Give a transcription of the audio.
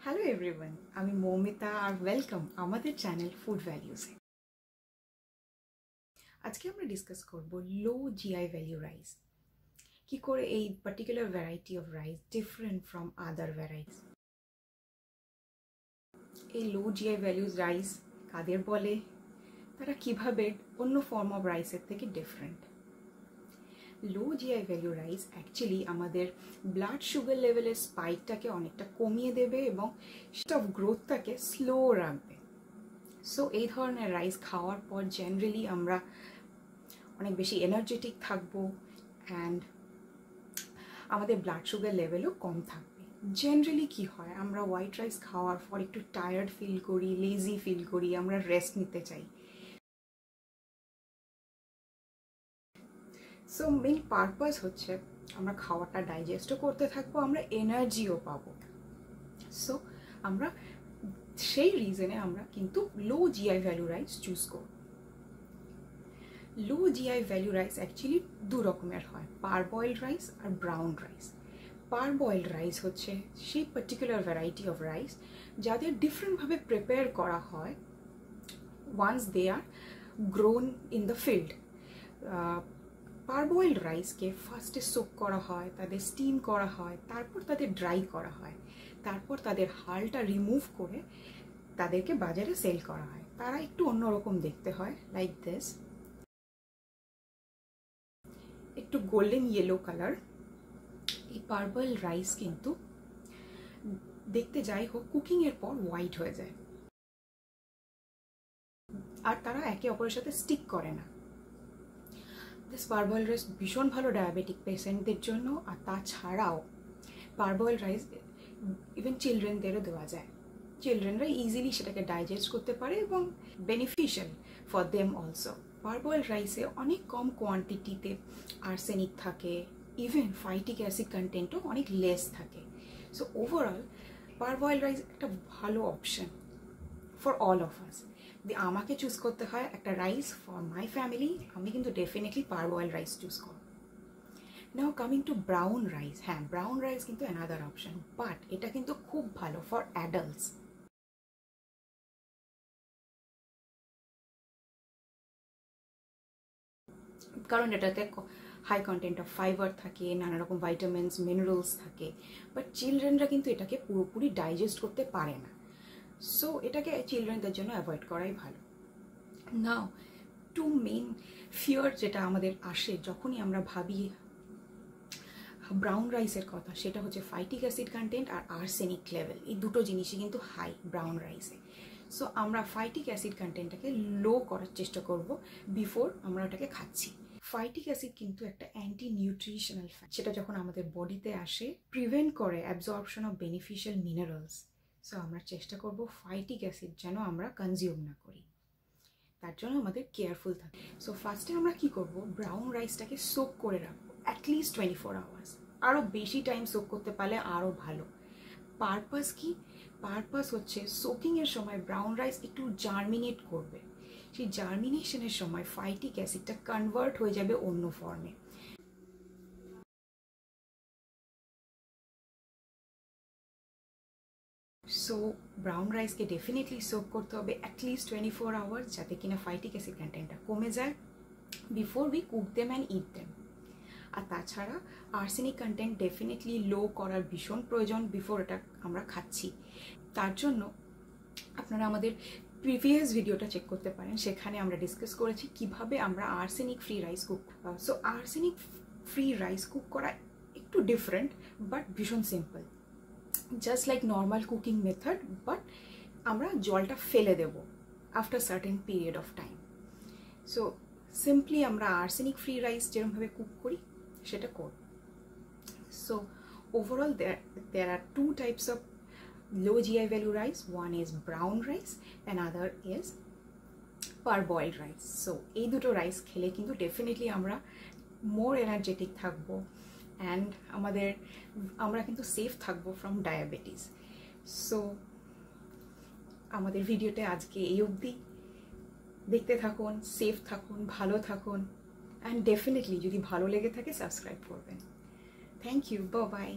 Hello everyone আমি মৌমিতা আর welcome আমাদের চ্যানেল ফুড ভ্যালিউসে আজকে আমরা ডিসকাস করব লো জিআই ভ্যালিউ রাইস কি করে এই particular variety of rice different from other varieties এই লো জিআই ভ্যালিউজ রাইস কাদের বলে? তারা কীভাবে অন্য ফর্ম অফ রাইসের থেকে different low GI value rice actually আমাদের ব্লাড সুগার লেভেলের স্পাইকটাকে অনেকটা কমিয়ে দেবে এবং সেটা গ্রোথটাকে স্লো রাখবে। সো এই ধরনের রাইস খাওয়ার পর জেনারেলি আমরা অনেক বেশি এনার্জেটিক থাকব অ্যান্ড আমাদের ব্লাড সুগার লেভেলও কম থাকবে। জেনারেলি কি হয়, আমরা হোয়াইট রাইস খাওয়ার পর একটু টায়ার্ড ফিল করি লেজি ফিল করি, আমরা রেস্ট নিতে চাই। সো মেন পারপাস হচ্ছে আমরা খাওয়াটা ডাইজেস্টও করতে থাকব, আমরা এনার্জিও পাবো। সো আমরা সেই রিজনে আমরা কিন্তু low GI value rice choose করব। Low GI value rice actually দু রকমের হয় পার বয়েলড রাইস আর brown rice parboiled rice হচ্ছে সেই পার্টিকুলার ভ্যারাইটি অফ রাইস যাদের ডিফারেন্টভাবে প্রিপেয়ার করা হয় once they are grown in the field parboiled রাইসকে ফার্স্টে সোক করা হয়, তাদের স্টিম করা হয়, তারপর তাদের ড্রাই করা হয়। তারপর তাদের হালটা রিমুভ করে তাদেরকে বাজারে সেল করা হয়। তারা একটু অন্যরকম দেখতে হয় লাইক দিস একটু গোল্ডেন ইয়েলো কালার এই পার্বল রাইস কিন্তু দেখতে যাই হোক কুকিংয়ের পর হোয়াইট হয়ে যায়। আর তারা একে অপরের সাথে স্টিক করে না। দিস পারবয়েল রাইস ভীষণ ভালো ডায়াবেটিক পেশেন্টদের জন্য, আর তাছাড়াও পারবয়েল রাইস ইভেন চিলড্রেনদেরও দেওয়া যায়। চিলড্রেনরা ইজিলি সেটাকে ডাইজেস্ট করতে পারে এবং beneficial for them also parboil রাইসে অনেক কম কোয়ান্টিটিতে আর্সেনিক থাকে ইভেন ফাইটিক অ্যাসিড কন্টেন্টও অনেক লেস থাকে। সো ওভারঅল পারবয়েল রাইস একটা ভালো option for all of us আমাকে চুজ করতে হয় একটা রাইস ফর মাই ফ্যামিলি আমি কিন্তু ডেফিনেটলি পারবয়েল রাইস চুজ করব। Now coming to brown rice হ্যাঁ ব্রাউন রাইস কিন্তু অ্যানাদার অপশন বাট এটা কিন্তু খুব ভালো ফর অ্যাডাল্টস কারণ এটাতে হাই কন্টেন্ট অফ ফাইবার থাকে, নানা রকম ভাইটামিনস মিনারেলস থাকে। বাট চিলড্রেনরা কিন্তু এটাকে পুরোপুরি ডাইজেস্ট করতে পারে না। সো এটাকে চিলড্রেনদের জন্য অ্যাভয়েড করাই ভালো। নাও টু মেন ফিয়ার যেটা আমাদের আসে যখনই আমরা ভাবি ব্রাউন রাইসের কথা, সেটা হচ্ছে ফাইটিক অ্যাসিড কন্টেন্ট আর আর্সেনিক লেভেল এই দুটো জিনিসই কিন্তু হাই ব্রাউন রাইসে সো আমরা ফাইটিক অ্যাসিড কন্টেন্টটাকে লো করার চেষ্টা করব বিফোর আমরা ওটাকে খাচ্ছি। ফাইটিক অ্যাসিড কিন্তু একটা অ্যান্টি নিউট্রিশনাল ফ্যাট সেটা যখন আমাদের বডিতে আসে প্রিভেন্ট করে absorption of beneficial minerals so আমরা চেষ্টা করব ফাইটিক অ্যাসিড যেন আমরা কনজিউম না করি। তার জন্য আমাদের কেয়ারফুল থাকে সো ফার্স্টে আমরা কি করব? ব্রাউন রাইসটাকে সোক করে রাখব অ্যাটলিস্ট টোয়েন্টি ফোর আওয়ার্স আরও বেশি টাইম সোক করতে পারলে আরও ভালো। পারপাস কি? পারপাস হচ্ছে সোকিংয়ের সময় ব্রাউন রাইস একটু জার্মিনেট করবে। সেই জার্মিনেশনের সময় ফাইটিক অ্যাসিডটা কনভার্ট হয়ে যাবে অন্য ফর্মে সো ব্রাউন রাইসকে ডেফিনেটলি সোক করতে হবে অ্যাটলিস্ট টোয়েন্টি ফোর আওয়ার্স যাতে কিনা ফাইটিক অ্যাসিড কন্টেন্টটা কমে যায় before we cook them and eat them আর তাছাড়া আর্সেনিক কন্টেন্ট ডেফিনেটলি লো করার ভীষণ প্রয়োজন বিফোর এটা আমরা খাচ্ছি। তার জন্য আপনারা আমাদের প্রিভিয়াস ভিডিওটা চেক করতে পারেন, সেখানে আমরা ডিসকাস করেছি কীভাবে আমরা arsenic free rice cook so arsenic free rice cook করা একটু ডিফারেন্ট বাট ভীষণ simple just like normal cooking method but আমরা জলটা ফেলে দেব after certain period of time so simply আমরা আর্সেনিক ফ্রি রাইস যেরকমভাবে কুক করি সেটা করব so overall there are two types of low GI value rice. One is brown rice, another is parboiled rice. So এই দুটো rice খেলে কিন্তু definitely আমরা মোর এনার্জেটিক থাকব অ্যান্ড আমাদের, আমরা কিন্তু সেফ থাকব ফ্রম ডায়াবেটিস সো আমাদের ভিডিওটা আজকে এই অবধি। দেখতে থাকুন সেফ থাকুন, ভালো থাকুন অ্যান্ড ডেফিনেটলি যদি ভালো লেগে থাকে সাবস্ক্রাইব করবেন। Thank you by